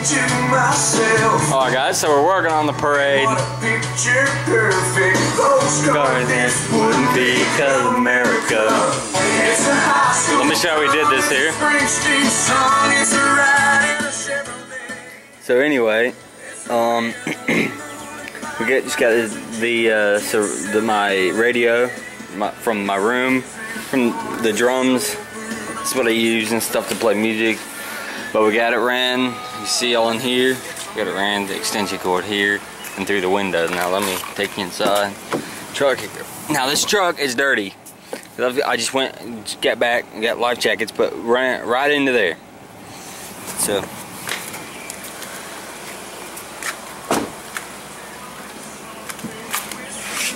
Alright guys, so we're working on the parade. This wouldn't be America. It's a high school Let me show how we did this here. Springsteen song. It's a ride in a Chevrolet. So anyway, um, we get just got the uh, so the my radio my, from my room, from the drums. That's what I use and stuff to play music. But we got it ran. You see all in here. We got it ran the extension cord here and through the window. Now let me take you inside. Truck. Now this truck is dirty. I just went, just got back, and got life jackets, but ran right into there. So.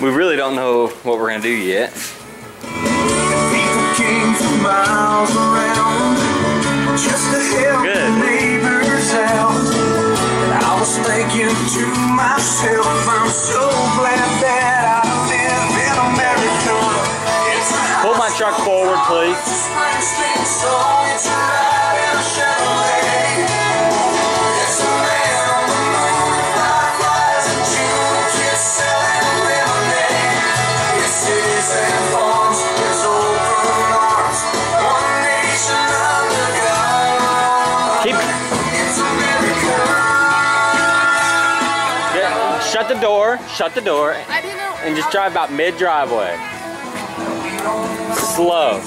We really don't know what we're gonna do yet. Just to help Good. the neighbors out. And I was thinking to myself, I'm so glad that I live in America. Pull my truck forward, please. Shut the door. Shut the door, and just drive about mid driveway. Slow.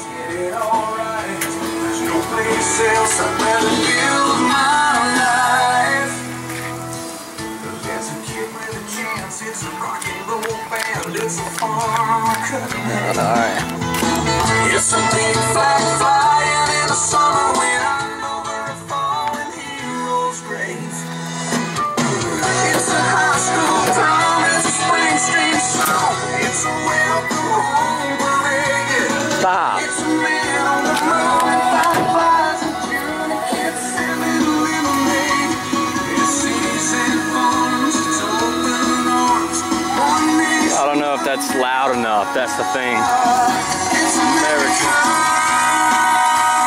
If that's loud enough. That's the thing. It's America.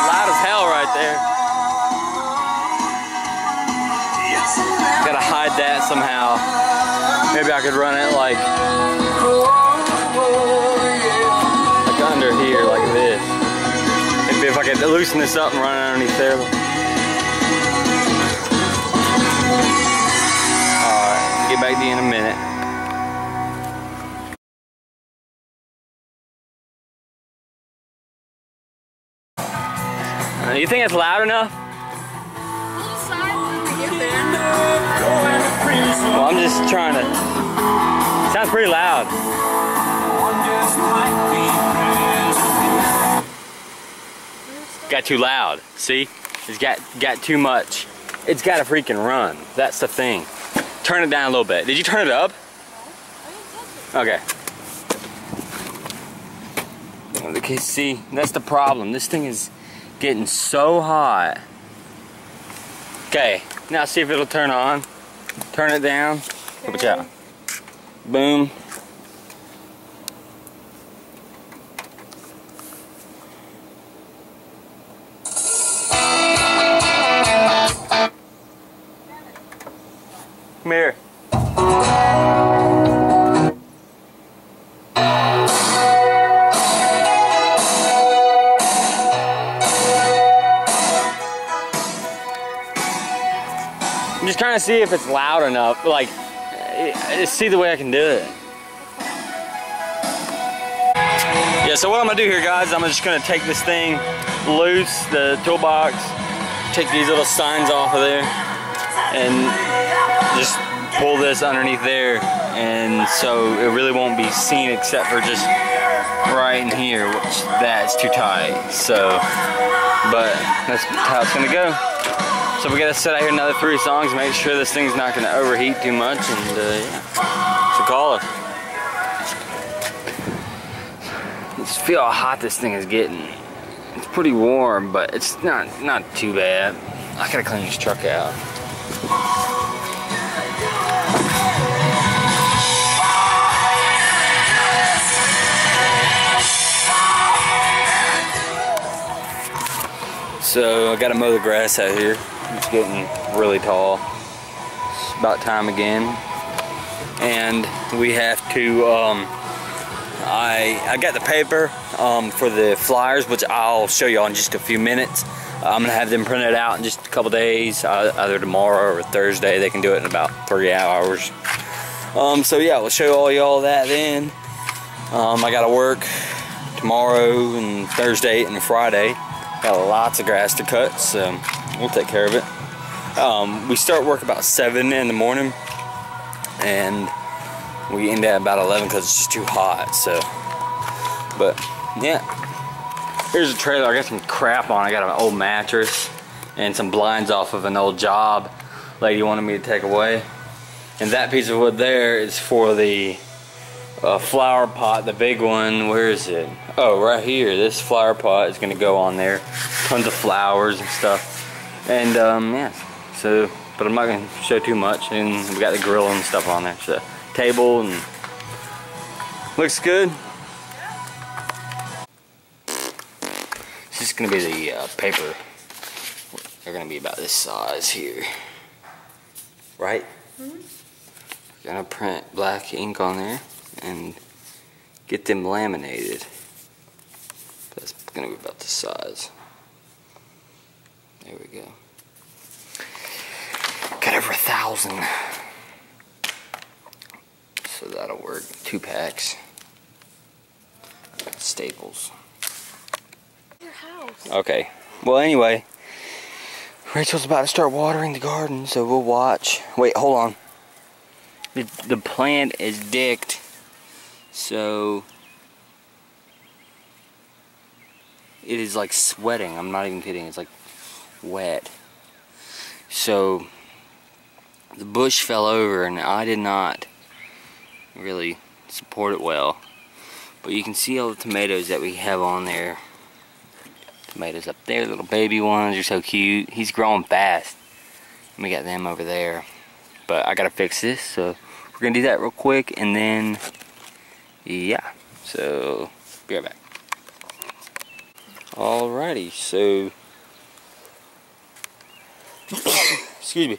Loud as hell right there. Gotta hide that somehow. Maybe I could run it like, like under here, like this. Maybe if I could loosen this up and run it underneath there. Alright, get back to you in a minute. Uh, you think it's loud enough? Well, I'm just trying to. Sounds pretty loud. Got too loud. See? It's got got too much. It's got to freaking run. That's the thing. Turn it down a little bit. Did you turn it up? Okay. Okay, see, that's the problem. This thing is getting so hot. Okay, now see if it'll turn on. Turn it down. Watch out. Boom. Come here. Trying to see if it's loud enough. Like, eh, see the way I can do it. Yeah, so what I'm gonna do here, guys, I'm just gonna take this thing loose, the toolbox, take these little signs off of there, and just pull this underneath there. And so it really won't be seen except for just right in here, which that's too tight. So, but that's how it's gonna go. So we gotta set out here another three songs, make sure this thing's not gonna overheat too much, and uh, yeah, so call it. Just feel how hot this thing is getting. It's pretty warm, but it's not not too bad. I gotta clean this truck out. So I gotta mow the grass out here. It's getting really tall. It's about time again. And we have to, um, I, I got the paper um, for the flyers, which I'll show you all in just a few minutes. I'm gonna have them printed out in just a couple days, uh, either tomorrow or Thursday. They can do it in about three hours. Um, so yeah, we'll show all y'all that then. Um, I gotta work tomorrow and Thursday and Friday. Got lots of grass to cut, so we'll take care of it. Um, we start work about 7 in the morning and we end at about 11 because it's just too hot, so. But yeah, here's a trailer. I got some crap on. I got an old mattress and some blinds off of an old job lady wanted me to take away. And that piece of wood there is for the uh, flower pot, the big one. Where is it? Oh, right here. This flower pot is going to go on there. Tons of flowers and stuff. And um, yeah, so, but I'm not going to show too much. And we got the grill and stuff on there. So, table and looks good. This is going to be the uh, paper. They're going to be about this size here. Right? Gonna print black ink on there and get them laminated. That's gonna be about the size. There we go. Got over a thousand. So that'll work. Two packs. Staples. Your house. Okay. Well, anyway, Rachel's about to start watering the garden, so we'll watch. Wait, hold on. The, the plant is dicked, so it is like sweating. I'm not even kidding. It's like wet. So the bush fell over, and I did not really support it well. But you can see all the tomatoes that we have on there tomatoes up there, little baby ones are so cute. He's growing fast. We got them over there. But I gotta fix this, so we're gonna do that real quick and then yeah. So be right back. Alrighty, so excuse me.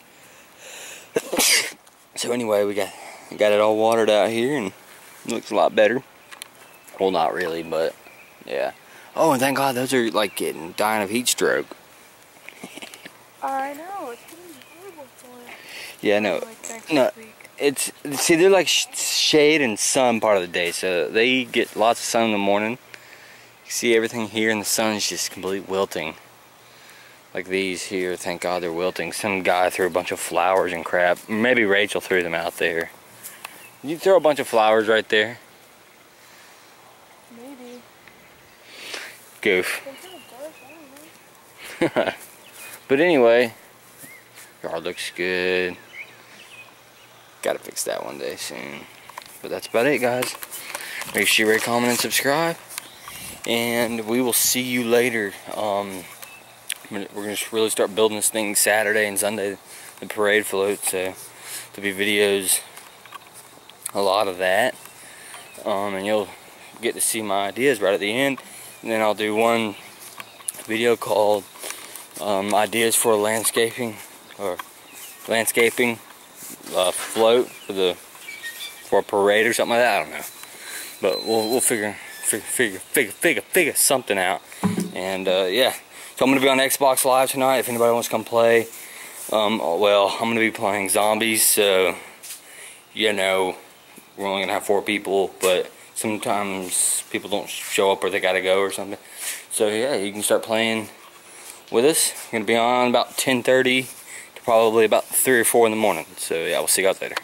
so anyway, we got got it all watered out here and looks a lot better. Well, not really, but yeah. Oh, and thank God those are like getting dying of heat stroke. I know. It's getting horrible for it. Yeah, no, Like no. week. It's see they're like sh- shade and sun part of the day, so they get lots of sun in the morning. You see everything here in the sun is just complete wilting. Like these here, thank God they're wilting. Some guy threw a bunch of flowers and crap. Maybe Rachel threw them out there. You throw a bunch of flowers right there. Maybe. Goof. It's kind of dark. I don't know. but anyway, yard looks good. Gotta fix that one day soon. But that's about it, guys. Make sure you rate, comment, and subscribe. And we will see you later. Um, we're gonna really start building this thing Saturday and Sunday, the parade float. So there'll be videos, a lot of that. Um, and you'll get to see my ideas right at the end. And then I'll do one video called um, ideas for landscaping or landscaping uh, float for the for a parade or something like that. I don't know, but we'll we'll figure figure figure figure figure, figure something out. And uh, yeah, so I'm gonna be on Xbox Live tonight. If anybody wants to come play, um, well, I'm gonna be playing zombies. So you know, we're only gonna have four people, but sometimes people don't show up or they gotta go or something. So yeah, you can start playing with us. I'm gonna be on about 10:30 to probably about three or four in the morning. So yeah, we'll see you guys later.